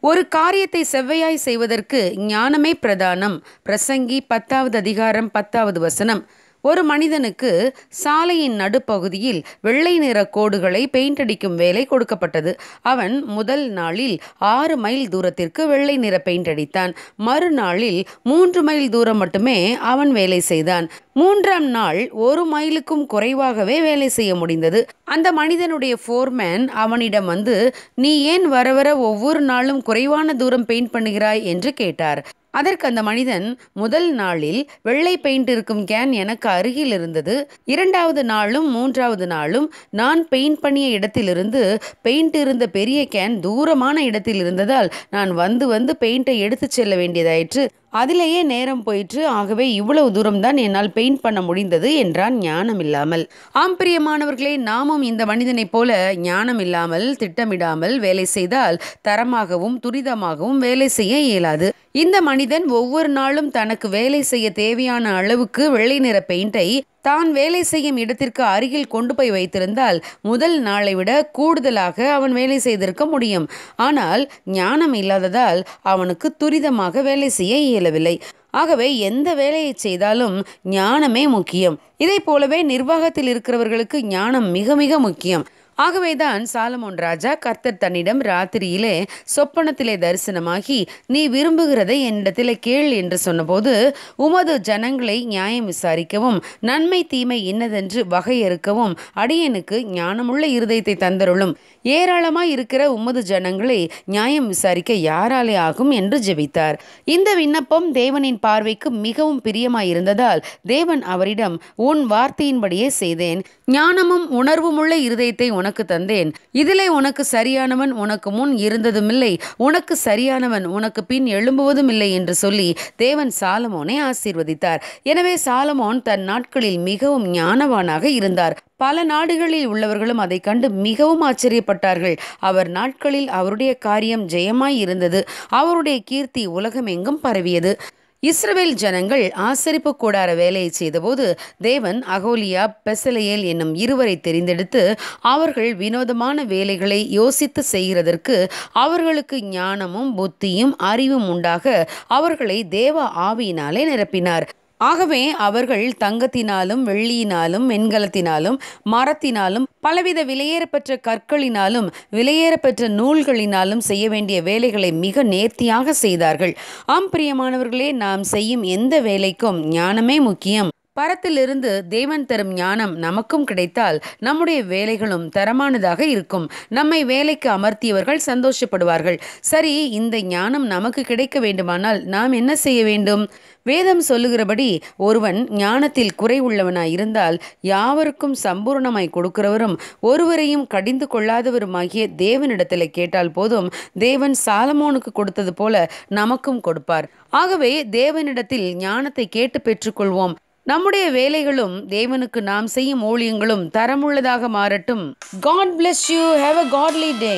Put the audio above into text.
ஒரு காரியத்தை செவ்வையாய் செய்வதற்கு ஞானமே பிரதானம். பிரசங்கி பத்தாவது அதிகாரம் பத்தாவது வசனம். ஒரு மனிதனுக்கு சாலையின் நடுப்பகுதியில் வெள்ளை நிற கோடுகளை பெயிண்ட் அடிக்கும் வேலை கொடுக்கப்பட்டது. அவன் முதல் நாளில் ஆறு மைல் தூரத்திற்கு வெள்ளை நிற பெயிண்ட் அடித்தான். மறுநாளில் மூன்று மைல் தூரம் மட்டுமே அவன் வேலை செய்தான். மூன்றாம் நாள் ஒரு மைலுக்கும் குறைவாகவே வேலை செய்ய முடிந்தது. அந்த மனிதனுடைய ஃபோர்மேன் அவனிடம் வந்து நீ ஏன் வர வர ஒவ்வொரு நாளும் குறைவான தூரம் பெயிண்ட் பண்ணுகிறாய்? என்று கேட்டார். அதற்கு அந்த மனிதன் முதல் நாளில் வெள்ளை பெயிண்ட் இருக்கும் கேன் எனக்கு அருகில் இருந்தது. இரண்டாவது நாளும் மூன்றாவது நாளும் நான் பெயிண்ட் பண்ணிய இடத்திலிருந்து பெயிண்ட் இருந்த பெரிய கேன் தூரமான இடத்தில் இருந்ததால் நான் வந்து வந்து பெயிண்டை எடுத்துச் செல்ல வேண்டியதாயிற்று. அதிலேயே நேரம் போயிற்று. ஆகவே இவ்வளவு தூரம்தான் என்னால் பெயிண்ட் பண்ண முடிந்தது என்றான் ஞானம் இல்லாமல் ஆம் பிரியமானவர்களே நாமும் இந்த மனிதனைப் போல ஞானம் இல்லாமல் திட்டமிடாமல் வேலை செய்தால் தரமாகவும் துரிதமாகவும் வேலை செய்ய இயலாது. இந்த மனிதன் ஒவ்வொரு நாளும் தனக்கு வேலை செய்ய தேவையான அளவுக்கு வெள்ளை நிற பெயிண்டை தான் வேலை செய்யும் இடத்திற்கு அருகில் கொண்டு போய் வைத்திருந்தால் முதல் நாளை விட கூடுதலாக அவன் வேலை செய்திருக்க முடியும். ஆனால் ஞானம் இல்லாததால் அவனுக்கு துரிதமாக வேலை செய்ய இயலவில்லை. ஆகவே எந்த வேலையை செய்தாலும் ஞானமே முக்கியம். இதை போலவே நிர்வாகத்தில் இருக்கிறவர்களுக்கு ஞானம் மிக மிக முக்கியம். ஆகவேதான் சாலமோன் ராஜா கர்த்தர் தன்னிடம் ராத்திரியிலே சொப்பனத்திலே தரிசனமாகி நீ விரும்புகிறதை என்னிடத்திலே கேள் என்று சொன்னபோது உமது ஜனங்களை நியாயம் விசாரிக்கவும் நன்மை தீமை இன்னதென்று வகையறுக்கவும் அடியனுக்கு ஞானமுள்ள இருதயத்தை தந்தருளும். ஏராளமாய் இருக்கிற உமது ஜனங்களை நியாயம் விசாரிக்க யாராலே ஆகும் என்று ஜெபித்தார். இந்த விண்ணப்பம் தேவனின் பார்வைக்கு மிகவும் பிரியமாயிருந்ததால் தேவன் அவரிடம் உன் வார்த்தையின்படியே செய்தேன். ஞானமும் உணர்வுமுள்ள இருதயத்தை உனக்கு தந்தேன். இதிலே உனக்கு சரியானவன் உனக்கு முன் இருந்ததுமில்லை. உனக்கு சரியானவன் உனக்கு பின் எழும்புவதும் இல்லை என்று சொல்லி தேவன் சாலமோனை ஆசீர்வதித்தார். எனவே சாலமோன் தன் நாட்களில் மிகவும் ஞானவானாக இருந்தார். பல நாடுகளில் உள்ளவர்களும் அதை கண்டு மிகவும் ஆச்சரியப்பட்டார்கள். அவர் நாட்களில் அவருடைய காரியம் ஜெயமாய் இருந்தது. அவருடைய கீர்த்தி உலகமெங்கும் பரவியது. இஸ்ரவேல் ஜனங்கள் ஆசரிப்பு கூடார வேலையை செய்தபோது தேவன் அகோலியா பெசலையேல் என்னும் இருவரை தெரிந்தெடுத்து அவர்கள் வினோதமான வேலைகளை யோசித்து செய்கிறதற்கு அவர்களுக்கு ஞானமும் புத்தியும் அறிவும் உண்டாக அவர்களை தேவ ஆவியினாலே நிரப்பினார். ஆகவே அவர்கள் தங்கத்தினாலும் வெள்ளியினாலும் வெண்கலத்தினாலும் மரத்தினாலும் பலவித விலையேறப்பெற்ற கற்களினாலும் விலையேறப்பெற்ற நூல்களினாலும் செய்ய வேண்டிய வேலைகளை மிக நேர்த்தியாக செய்தார்கள். ஆம் பிரியமானவர்களே நாம் செய்யும் எந்த வேலைக்கும் ஞானமே முக்கியம். பரத்திலிருந்து தேவன் தரும் ஞானம் நமக்கும் கிடைத்தால் நம்முடைய வேலைகளும் தரமானதாக இருக்கும். நம்மை வேலைக்கு அமர்த்தியவர்கள் சந்தோஷப்படுவார்கள். சரி இந்த ஞானம் நமக்கு கிடைக்க வேண்டுமானால் நாம் என்ன செய்ய வேண்டும்? வேதம் சொல்லுகிறபடி ஒருவன் ஞானத்தில் குறை உள்ளவனாய் இருந்தால் யாவருக்கும் சம்பூர்ணமாய் கொடுக்கிறவரும் ஒருவரையும் கடிந்து கொள்ளாதவருமாகிய தேவனிடத்தில் கேட்டால் போதும் தேவன் சாலமோனுக்கு கொடுத்தது போல நமக்கும் கொடுப்பார். ஆகவே தேவனிடத்தில் ஞானத்தை கேட்டு பெற்றுக்கொள்வோம். நம்முடைய வேலைகளும் தேவனுக்கு நாம் செய்யும் ஊழியங்களும் தரமுள்ளதாக மாறட்டும். God bless you have a godly day